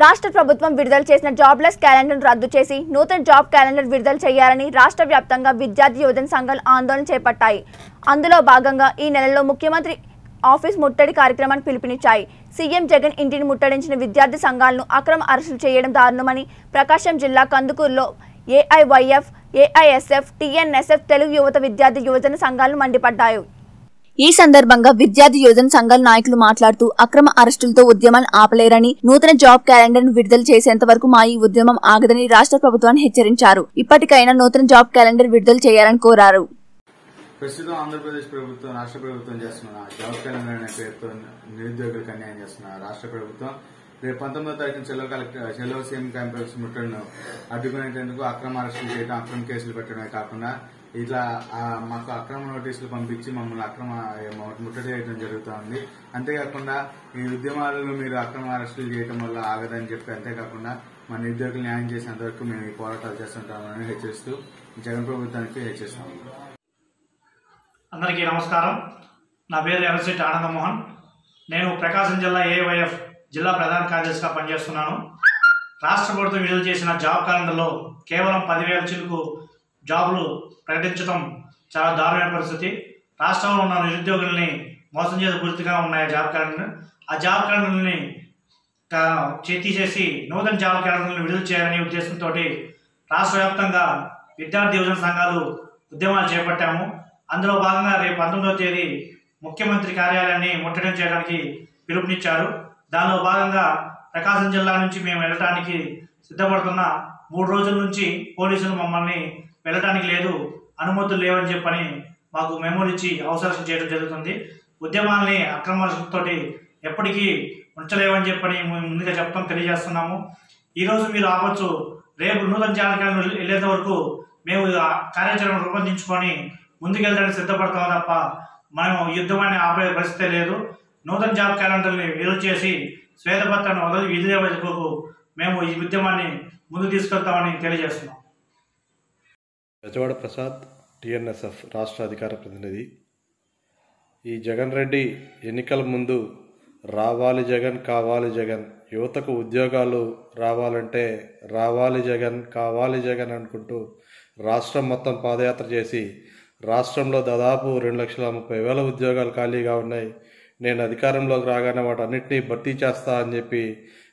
రాష్ట్ర ప్రభుత్వం విడుదల చేసిన జాబ్లెస్ క్యాలెండర్ రద్దు చేసి నూతన జాబ్ క్యాలెండర్ విడుదల చేయాలని రాష్ట్ర వ్యాప్తంగా విద్యార్థి యువజన సంఘాలు ఆందోళన చేపట్టాయి. అందులో భాగంగా ఈ నెలలో ముఖ్యమంత్రి ఆఫీస్ ముట్టడి కార్యక్రమాన్ని పిలుపునిచ్చాయి. సీఎం జగన్ ఇంటిని ముట్టడించిన విద్యార్థి సంఘాలను అక్రమ అరెస్టులు చేయడం దారుణమని ప్రకాశం జిల్లా కందుకూరులో ఏఐవైఎఫ్ ఏఐఎస్ఎఫ్ టీఎన్ఎస్ఎఫ్ తెలుగు యువత విద్యార్థి యువజన సంఘాలు మండిపడ్డాయి. ఈ సందర్భంగా విద్యార్థి యువజన సంఘాల నాయకులు మాట్లాడుతూ అక్రమ అరెస్టులతో ఉద్యమాన్ని ఆపలేరని నూతన జాబ్ క్యాలెండర్ను విడుదల చేసేంత వరకు మా ఈ ఉద్యమం ఆగదని రాష్ట్ర ప్రభుత్వాన్ని హెచ్చరించారు. ఇప్పటికైనా నూతన జాబ్ క్యాలెండర్ విడుదల చేయాలని కోరారు. ప్రస్తుతం ఆంధ్రప్రదేశ్ ప్రభుత్వం రాష్ట్ర ప్రభుత్వం చేస్తున్న జాబ్ క్యాలెండర్ అనే పేరుతో నిరుద్యోగులకు అన్యాయం చేస్తున్న రాష్ట్ర ప్రభుత్వం రేపు పంతొమ్మిదో తారీఖున సెలవు కలెక్టర్ సెలవు సీఎం క్యాంపస్ ముట్టడిను అడ్డుకునేందుకు అక్రమ అరెస్టులు చేయడం అక్రమ కేసులు పెట్టడమే కాకుండా ఇట్లా మాకు అక్రమ నోటీసులు పంపించి మమ్మల్ని అక్రమ ముట్టడి చేయడం జరుగుతోంది. అంతేకాకుండా ఈ ఉద్యమాలను మీరు అక్రమ అరెస్టులు చేయడం వల్ల ఆగదని చెప్పి అంతేకాకుండా మా నిరుద్యోగులు న్యాయం చేసేంత వరకు మేము ఈ పోరాటాలు చేస్తుంటామని హెచ్చరిస్తూ జగన్ ప్రభుత్వానికి హెచ్చరిస్తాము అందరికీ నమస్కారం. నా పేరు ఎర్రశెట్టి ఆనందమోహన్. నేను ప్రకాశం జిల్లా ఏవైఎఫ్ జిల్లా ప్రధాన కార్యదర్శిగా పనిచేస్తున్నాను. రాష్ట్ర ప్రభుత్వం విడుదల చేసిన జాబ్ క్యాలెండర్లో కేవలం పదివేల చిలుకు జాబులు ప్రకటించడం చాలా దారుణమైన పరిస్థితి. రాష్ట్రంలో ఉన్న నిరుద్యోగుల్ని మోసం చేసే పూర్తిగా ఉన్నాయి జాబ్ క్యాలెండర్. ఆ జాబ్ క్యాలెండర్ని చేసి నూతన జాబ్ క్యాలెండర్ని విడుదల చేయాలనే ఉద్దేశంతో రాష్ట్ర వ్యాప్తంగా విద్యార్థి యువజన సంఘాలు ఉద్యమాలు చేపట్టాము. అందులో భాగంగా రేపు పంతొమ్మిదవ తేదీ ముఖ్యమంత్రి కార్యాలయాన్ని ముట్టడం చేయడానికి పిలుపునిచ్చారు. దానిలో భాగంగా ప్రకాశం జిల్లా నుంచి మేము వెళ్ళటానికి సిద్ధపడుతున్న మూడు రోజుల నుంచి పోలీసులు మమ్మల్ని వెళ్ళడానికి లేదు అనుమతులు లేవని చెప్పని మాకు మెమోలు ఇచ్చి అవసరం చేయడం జరుగుతుంది. ఉద్యమాల్ని అక్రమాలతోటి ఎప్పటికీ ఉంచలేవని చెప్పని మేము ముందుగా చెప్తాం తెలియజేస్తున్నాము. ఈరోజు మీరు ఆపచ్చు. రేపు నూతన జాతకాలను వెళ్ళేంత వరకు మేము ఆ కార్యాచరణ రూపొందించుకొని ముందుకెళ్ళడానికి సిద్ధపడతాం తప్ప మనం యుద్ధమాన్ని ఆపే పరిస్థితే లేదు. నూతన జాబ్ క్యాలెండర్ని విడుదల చేసి శ్వేతపత్రాన్ని వదిలి విధులే మేము ఈ ఉద్యమాన్ని ముందు తీసుకెళ్తామని తెలియజేస్తున్నాం. బెజవాడ ప్రసాద్ టిఎన్ఎస్ఎఫ్ రాష్ట్ర అధికార ప్రతినిధి. ఈ జగన్ రెడ్డి ఎన్నికల ముందు రావాలి జగన్ కావాలి జగన్ యువతకు ఉద్యోగాలు రావాలంటే రావాలి జగన్ కావాలి జగన్ అనుకుంటూ రాష్ట్రం మొత్తం పాదయాత్ర చేసి రాష్ట్రంలో దాదాపు రెండు లక్షల ముప్పై వేల ఉద్యోగాలు ఖాళీగా ఉన్నాయి. నేను అధికారంలోకి రాగానే వాటన్నిటినీ భర్తీ చేస్తా అని చెప్పి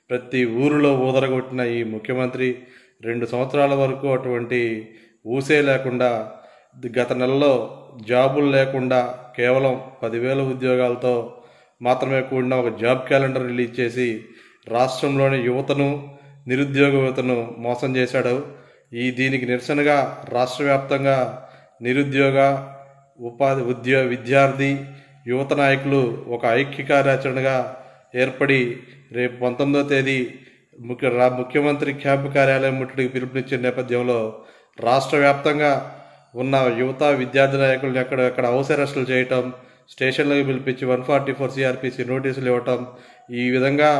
ప్రతి ఊరిలో ఊదరగొట్టిన ఈ ముఖ్యమంత్రి రెండు సంవత్సరాల వరకు అటువంటి ఊసే లేకుండా గత నెలలో జాబులు లేకుండా కేవలం పదివేల ఉద్యోగాలతో మాత్రమే కూడిన ఒక జాబ్ క్యాలెండర్ రిలీజ్ చేసి రాష్ట్రంలోని యువతను నిరుద్యోగ యువతను మోసం చేశాడు. ఈ దీనికి నిరసనగా రాష్ట్ర వ్యాప్తంగా నిరుద్యోగ ఉపాధి ఉద్యో విద్యార్థి యువత నాయకులు ఒక ఐక్య కార్యాచరణగా ఏర్పడి రేపు పంతొమ్మిదో తేదీ ముఖ్య ముఖ్యమంత్రి క్యాంపు కార్యాలయం ముట్టడికి పిలుపునిచ్చిన నేపథ్యంలో రాష్ట్ర వ్యాప్తంగా ఉన్న యువత విద్యార్థి నాయకులను ఎక్కడెక్కడ హౌస్ అరెస్టులు చేయటం స్టేషన్లకు పిలిపించి వన్ ఫార్టీ ఫోర్ సిఆర్పిసి నోటీసులు ఇవ్వటం ఈ విధంగా